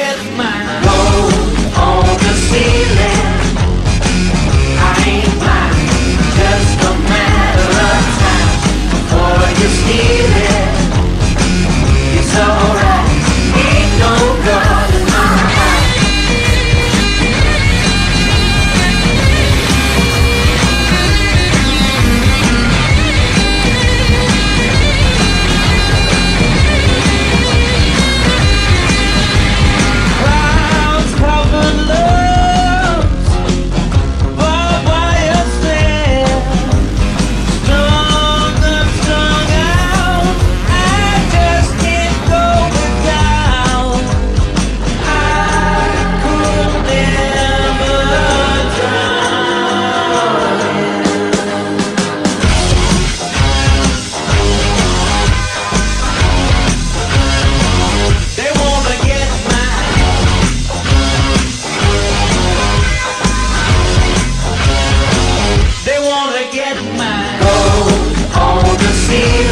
Get mine. Gold on the ceiling. On